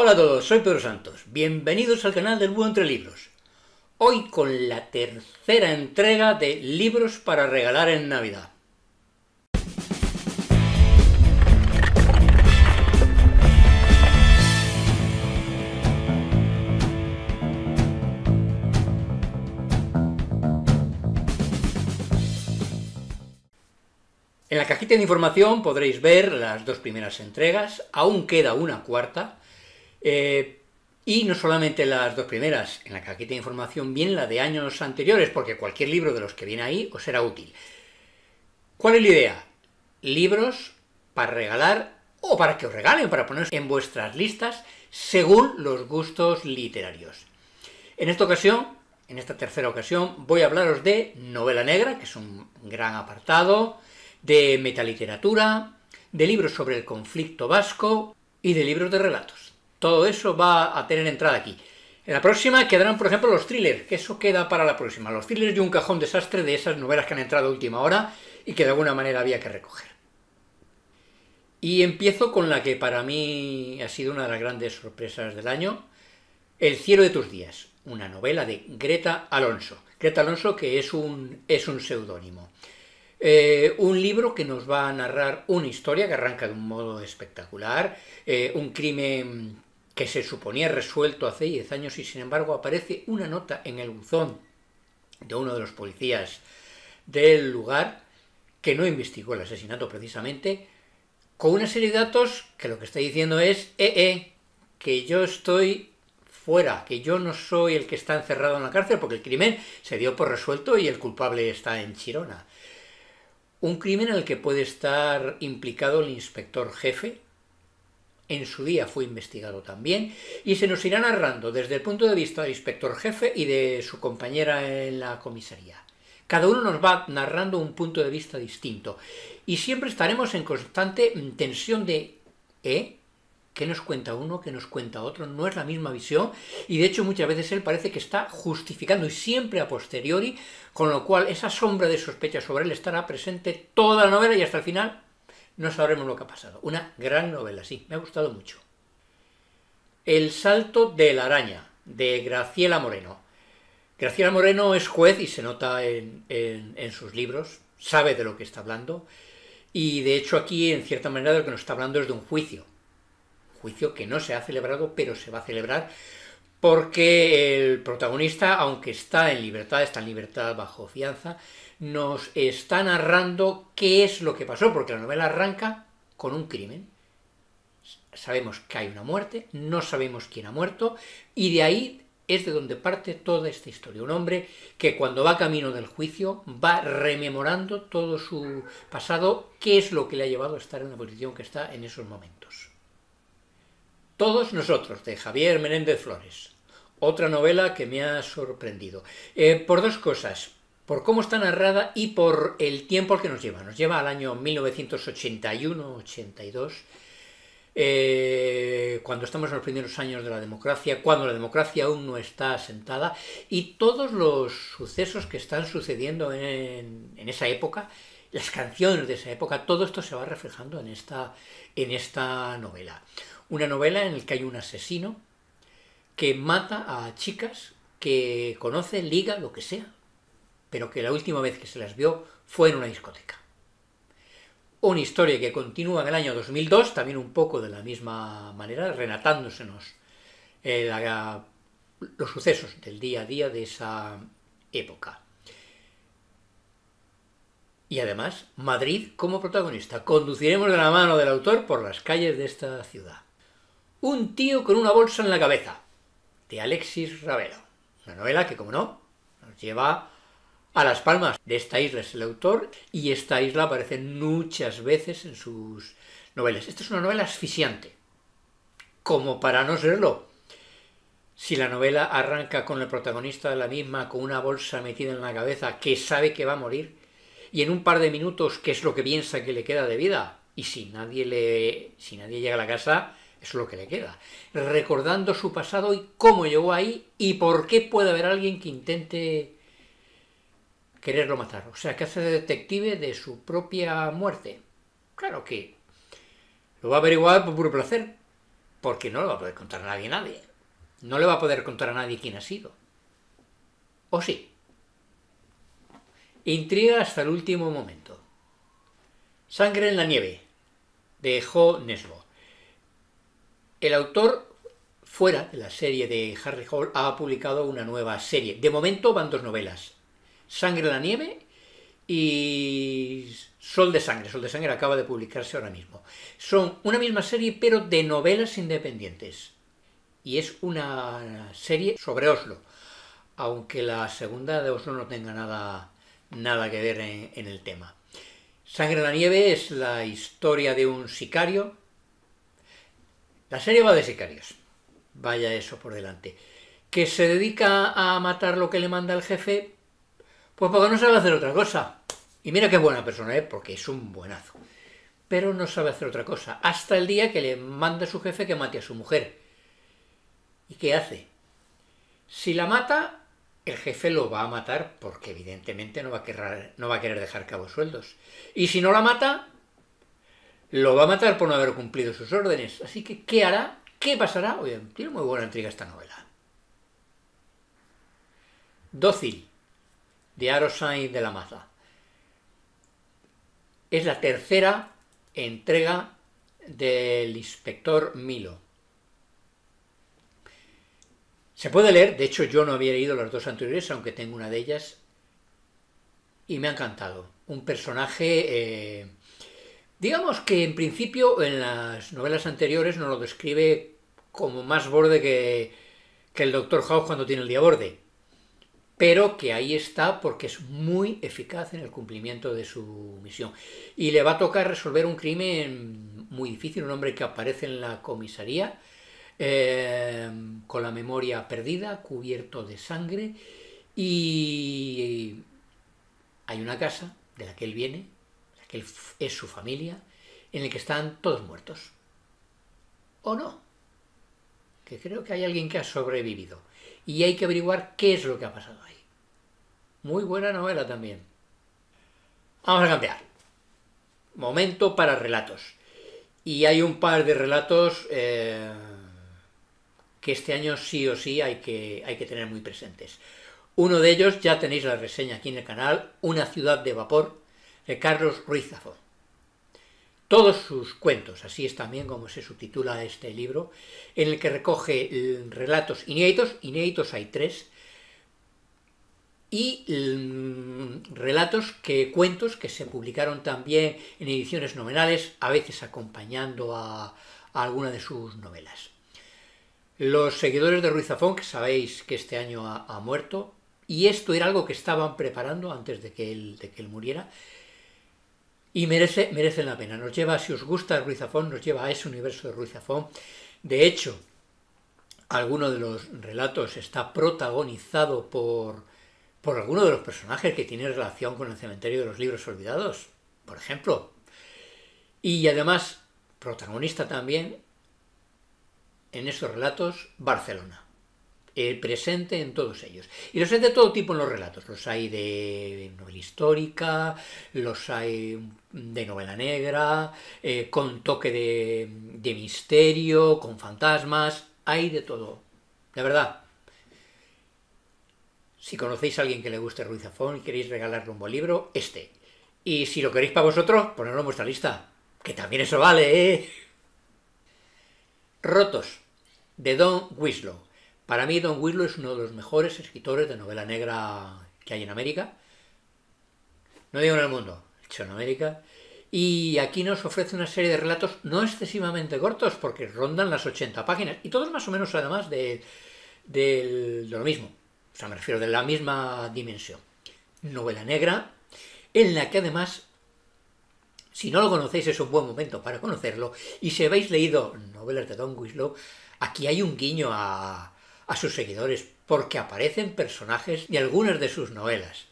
Hola a todos, soy Pedro Santos. Bienvenidos al canal del Búho Entre Libros. Hoy con la tercera entrega de Libros para regalar en Navidad. En la cajita de información podréis ver las dos primeras entregas, aún queda una cuarta, eh, y no solamente las dos primeras, en la cajita de información viene la de años anteriores, porque cualquier libro de los que viene ahí os será útil. ¿Cuál es la idea? Libros para regalar o para que os regalen, para poner en vuestras listas según los gustos literarios. En esta ocasión, en esta tercera ocasión, voy a hablaros de novela negra, que es un gran apartado, de metaliteratura, de libros sobre el conflicto vasco y de libros de relatos. Todo eso va a tener entrada aquí. En la próxima quedarán, por ejemplo, los thrillers, que eso queda para la próxima. Los thrillers y un cajón desastre de esas novelas que han entrado a última hora y que de alguna manera había que recoger. Y empiezo con la que para mí ha sido una de las grandes sorpresas del año, El cielo de tus días, una novela de Greta Alonso. Greta Alonso que es un, es un seudónimo. Eh, un libro que nos va a narrar una historia que arranca de un modo espectacular, eh, un crimen que se suponía resuelto hace 10 años y sin embargo aparece una nota en el buzón de uno de los policías del lugar que no investigó el asesinato precisamente, con una serie de datos que lo que está diciendo es, eh, eh, que yo estoy fuera, que yo no soy el que está encerrado en la cárcel porque el crimen se dio por resuelto y el culpable está en Chirona. Un crimen en el que puede estar implicado el inspector jefe, en su día fue investigado también, y se nos irá narrando desde el punto de vista del inspector jefe y de su compañera en la comisaría. Cada uno nos va narrando un punto de vista distinto, y siempre estaremos en constante tensión de ¿eh? ¿Qué nos cuenta uno? ¿Qué nos cuenta otro? No es la misma visión y de hecho muchas veces él parece que está justificando y siempre a posteriori, con lo cual esa sombra de sospecha sobre él estará presente toda la novela y hasta el final no sabremos lo que ha pasado. Una gran novela, sí, me ha gustado mucho. El salto de la araña, de Graciela Moreno. Graciela Moreno es juez y se nota en, en sus libros, sabe de lo que está hablando, y de hecho aquí en cierta manera de lo que nos está hablando es de un juicio, juicio que no se ha celebrado, pero se va a celebrar porque el protagonista, aunque está en libertad, está en libertad bajo fianza, nos está narrando qué es lo que pasó, porque la novela arranca con un crimen. Sabemos que hay una muerte, no sabemos quién ha muerto, y de ahí es de donde parte toda esta historia. Un hombre que cuando va camino del juicio va rememorando todo su pasado, qué es lo que le ha llevado a estar en la posición que está en esos momentos. Todos nosotros, de Javier Menéndez Flores. Otra novela que me ha sorprendido. Eh, por dos cosas. Por cómo está narrada y por el tiempo al que nos lleva. Nos lleva al año 1981-82, eh, cuando estamos en los primeros años de la democracia, cuando la democracia aún no está asentada, y todos los sucesos que están sucediendo en, en esa época, las canciones de esa época, todo esto se va reflejando en esta, en esta novela. Una novela en la que hay un asesino que mata a chicas que conoce, liga, lo que sea, pero que la última vez que se las vio fue en una discoteca. Una historia que continúa en el año 2002, también un poco de la misma manera, renatándosenos eh, los sucesos del día a día de esa época. Y además, Madrid como protagonista. Conduciremos de la mano del autor por las calles de esta ciudad. Un tío con una bolsa en la cabeza, de Alexis Ravelo. Una novela que, como no, nos lleva a Las Palmas. De esta isla es el autor y esta isla aparece muchas veces en sus novelas. Esta es una novela asfixiante, como para no serlo. Si la novela arranca con el protagonista de la misma con una bolsa metida en la cabeza que sabe que va a morir y en un par de minutos qué es lo que piensa que le queda de vida y si nadie le si nadie llega a la casa eso es lo que le queda. Recordando su pasado y cómo llegó ahí y por qué puede haber alguien que intente quererlo matar. O sea, que hace de detective de su propia muerte. Claro que lo va a averiguar por puro placer. porque no le va a poder contar a nadie nadie. No le va a poder contar a nadie quién ha sido. ¿O sí? Intriga hasta el último momento. Sangre en la nieve, de Nesbo. El autor, fuera de la serie de Harry Hall, ha publicado una nueva serie. De momento van dos novelas. Sangre en la nieve y Sol de Sangre. Sol de Sangre acaba de publicarse ahora mismo. Son una misma serie, pero de novelas independientes. Y es una serie sobre Oslo, aunque la segunda de Oslo no tenga nada, nada que ver en, en el tema. Sangre en la nieve es la historia de un sicario. La serie va de sicarios. Vaya eso por delante. Que se dedica a matar lo que le manda el jefe, pues porque no sabe hacer otra cosa. Y mira qué buena persona es, porque es un buenazo. Pero no sabe hacer otra cosa. Hasta el día que le manda a su jefe que mate a su mujer. ¿Y qué hace? Si la mata, el jefe lo va a matar porque evidentemente no va a querer, no va a querer dejar cabos sueldos. Y si no la mata, lo va a matar por no haber cumplido sus órdenes. Así que, ¿qué hará? ¿Qué pasará? Oye, tiene muy buena intriga esta novela. Dócil, de Arosain de la Maza. Es la tercera entrega del inspector Milo. Se puede leer, de hecho yo no había leído las dos anteriores, aunque tengo una de ellas, y me ha encantado. Un personaje, eh, digamos que en principio en las novelas anteriores nos lo describe como más borde que, que el Dr. House cuando tiene el día borde pero que ahí está porque es muy eficaz en el cumplimiento de su misión. Y le va a tocar resolver un crimen muy difícil, un hombre que aparece en la comisaría eh, con la memoria perdida, cubierto de sangre, y hay una casa de la que él viene, que es su familia, en la que están todos muertos. ¿O no? Que creo que hay alguien que ha sobrevivido. Y hay que averiguar qué es lo que ha pasado ahí. Muy buena novela también. Vamos a cambiar. Momento para relatos. Y hay un par de relatos eh, que este año sí o sí hay que, hay que tener muy presentes. Uno de ellos, ya tenéis la reseña aquí en el canal, Una ciudad de vapor, Carlos Ruiz Zafón. Todos sus cuentos, así es también como se subtitula este libro, en el que recoge relatos inéditos, inéditos hay tres, y mm, relatos que cuentos que se publicaron también en ediciones nominales, a veces acompañando a, alguna de sus novelas. Los seguidores de Ruiz Zafón, que sabéis que este año ha, muerto, y esto era algo que estaban preparando antes de que él, de que él muriera, y merece, merecen la pena. Nos lleva, si os gusta Ruiz Zafón, nos lleva a ese universo de Ruiz Zafón. De hecho, alguno de los relatos está protagonizado por por alguno de los personajes que tiene relación con el cementerio de los libros olvidados, por ejemplo. Y además, protagonista también en esos relatos, Barcelona. El presente en todos ellos. Y los hay de todo tipo en los relatos. Los hay de novela histórica, los hay de novela negra, eh, con toque de, de misterio, con fantasmas. Hay de todo. De verdad, si conocéis a alguien que le guste Ruiz Zafón y queréis regalarle un buen libro, este. Y si lo queréis para vosotros, ponedlo en vuestra lista. Que también eso vale, ¿eh? Rotos, de Don Winslow. Para mí Don Winslow es uno de los mejores escritores de novela negra que hay en América. No digo en el mundo, hecho en América. Y aquí nos ofrece una serie de relatos no excesivamente cortos, porque rondan las 80 páginas. Y todos más o menos además de, de lo mismo. O sea, me refiero de la misma dimensión. Novela negra, en la que además, si no lo conocéis, es un buen momento para conocerlo. Y si habéis leído novelas de Don Winslow, aquí hay un guiño a, a sus seguidores, porque aparecen personajes de algunas de sus novelas.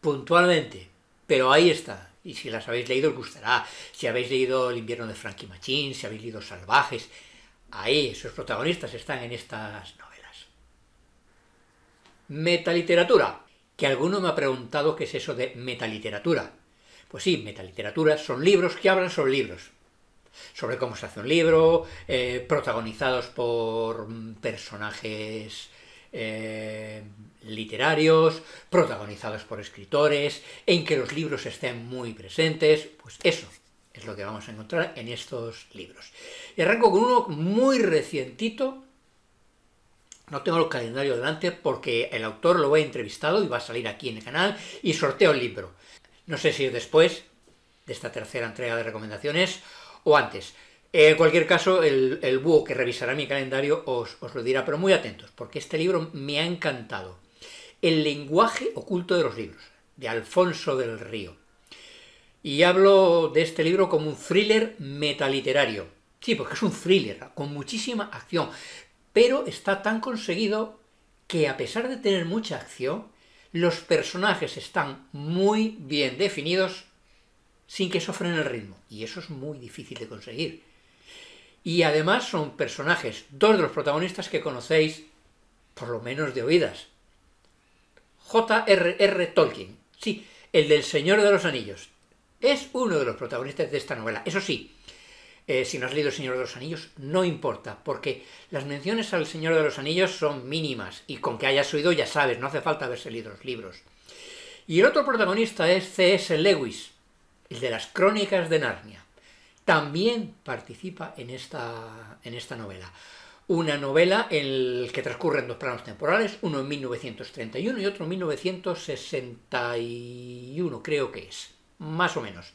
Puntualmente. Pero ahí está. Y si las habéis leído os gustará. Si habéis leído El invierno de Frankie Machín, si habéis leído Salvajes, ahí sus protagonistas están en estas novelas. Metaliteratura, que alguno me ha preguntado qué es eso de metaliteratura. Pues sí, metaliteratura son libros que hablan sobre libros. Sobre cómo se hace un libro, eh, protagonizados por mm, personajes eh, literarios, protagonizados por escritores, en que los libros estén muy presentes, pues eso es lo que vamos a encontrar en estos libros. Y arranco con uno muy recientito, no tengo el calendario delante porque el autor lo he entrevistado y va a salir aquí en el canal y sorteo el libro. No sé si es después de esta tercera entrega de recomendaciones o antes. En cualquier caso, el, búho que revisará mi calendario os, os lo dirá, pero muy atentos, porque este libro me ha encantado. El lenguaje oculto de los libros, de Alfonso del Río. Y hablo de este libro como un thriller metaliterario. Sí, porque es un thriller, con muchísima acción, pero está tan conseguido que a pesar de tener mucha acción, los personajes están muy bien definidos sin que sufran el ritmo, y eso es muy difícil de conseguir. Y además son personajes, dos de los protagonistas que conocéis, por lo menos de oídas. J.R.R. Tolkien, sí, el del Señor de los Anillos, es uno de los protagonistas de esta novela. Eso sí, eh, si no has leído El Señor de los Anillos, no importa, porque las menciones al Señor de los Anillos son mínimas, y con que hayas oído ya sabes, no hace falta haberse leído los libros. Y el otro protagonista es C.S. Lewis, el de las Crónicas de Narnia. También participa en esta, en esta novela. Una novela en la que transcurren dos planos temporales, uno en 1931 y otro en 1961, creo que es, más o menos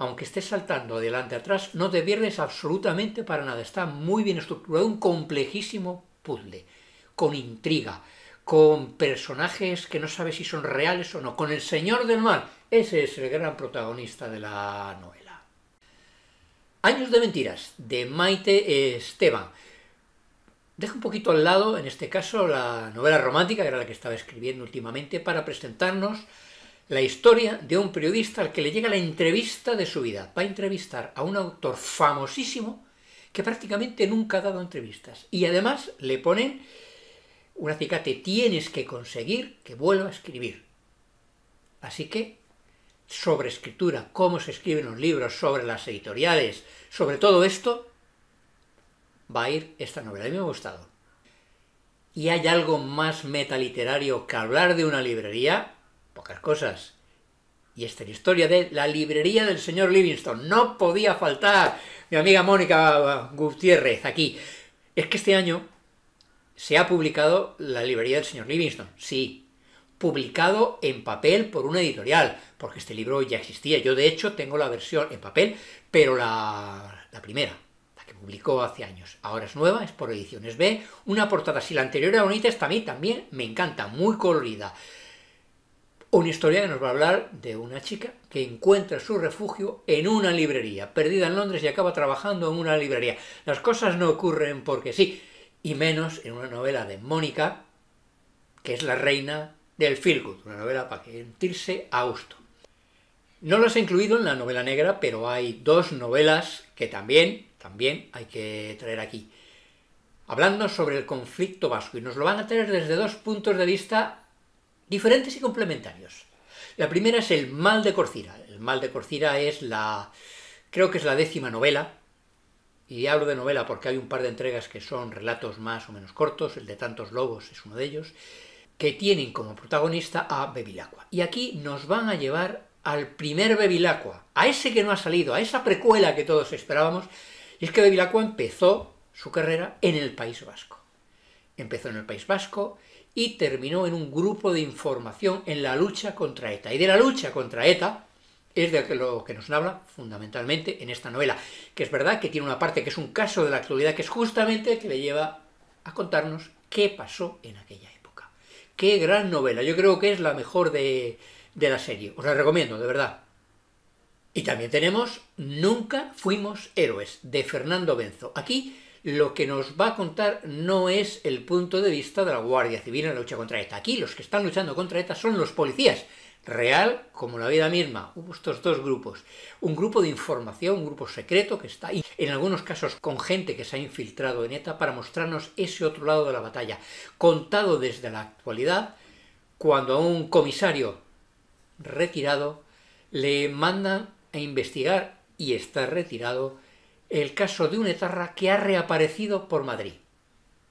aunque estés saltando adelante atrás, no te pierdes absolutamente para nada. Está muy bien estructurado, un complejísimo puzzle, con intriga, con personajes que no sabes si son reales o no, con el Señor del Mar. Ese es el gran protagonista de la novela. Años de mentiras, de Maite Esteban. Dejo un poquito al lado, en este caso, la novela romántica, que era la que estaba escribiendo últimamente, para presentarnos la historia de un periodista al que le llega la entrevista de su vida. Va a entrevistar a un autor famosísimo que prácticamente nunca ha dado entrevistas. Y además le ponen un acicate, tienes que conseguir que vuelva a escribir. Así que, sobre escritura, cómo se escriben los libros, sobre las editoriales, sobre todo esto, va a ir esta novela. A mí me ha gustado. ¿Y hay algo más metaliterario que hablar de una librería? pocas cosas. Y esta historia de la librería del señor Livingstone. No podía faltar mi amiga Mónica Gutiérrez aquí. Es que este año se ha publicado la librería del señor Livingstone. Sí, publicado en papel por una editorial, porque este libro ya existía. Yo, de hecho, tengo la versión en papel, pero la, la primera, la que publicó hace años. Ahora es nueva, es por Ediciones B. Una portada, si la anterior era bonita, esta a mí también me encanta, muy colorida. Una historia que nos va a hablar de una chica que encuentra su refugio en una librería, perdida en Londres y acaba trabajando en una librería. Las cosas no ocurren porque sí, y menos en una novela de Mónica, que es la reina del feel una novela para sentirse a gusto. No las he incluido en la novela negra, pero hay dos novelas que también, también hay que traer aquí. Hablando sobre el conflicto vasco, y nos lo van a traer desde dos puntos de vista diferentes y complementarios. La primera es El mal de Corcira. El mal de Corcira es la, creo que es la décima novela, y hablo de novela porque hay un par de entregas que son relatos más o menos cortos, el de Tantos Lobos es uno de ellos, que tienen como protagonista a Bevilacqua. Y aquí nos van a llevar al primer Bevilacqua, a ese que no ha salido, a esa precuela que todos esperábamos, y es que Bevilacqua empezó su carrera en el País Vasco. Empezó en el País Vasco, y terminó en un grupo de información en la lucha contra ETA. Y de la lucha contra ETA es de lo que nos habla fundamentalmente en esta novela, que es verdad que tiene una parte que es un caso de la actualidad, que es justamente el que le lleva a contarnos qué pasó en aquella época. Qué gran novela, yo creo que es la mejor de, de la serie, os la recomiendo, de verdad. Y también tenemos Nunca fuimos héroes, de Fernando Benzo. Aquí lo que nos va a contar no es el punto de vista de la Guardia Civil en la lucha contra ETA. Aquí los que están luchando contra ETA son los policías, real como la vida misma. Hubo estos dos grupos. Un grupo de información, un grupo secreto que está ahí, en algunos casos con gente que se ha infiltrado en ETA para mostrarnos ese otro lado de la batalla, contado desde la actualidad, cuando a un comisario retirado le mandan a investigar, y está retirado, el caso de un etarra que ha reaparecido por Madrid.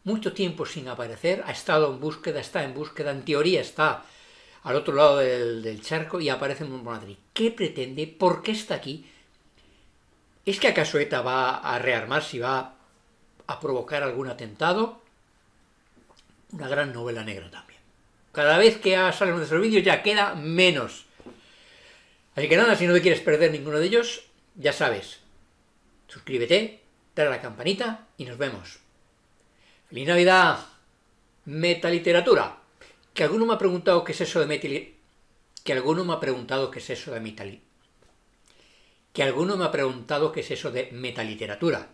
Mucho tiempo sin aparecer, ha estado en búsqueda, está en búsqueda, en teoría está al otro lado del, charco y aparece en Madrid. ¿Qué pretende? ¿Por qué está aquí? ¿Es que acaso ETA va a rearmarse y va a provocar algún atentado? Una gran novela negra también. Cada vez que sale uno de esos vídeos ya queda menos. Así que nada, si no te quieres perder ninguno de ellos, ya sabes, suscríbete, dale a la campanita y nos vemos. ¡Feliz Navidad! Metaliteratura. Que alguno me ha preguntado qué es eso de metal... Que alguno me ha preguntado qué es eso de metal... Que alguno me ha preguntado qué es eso de metaliteratura.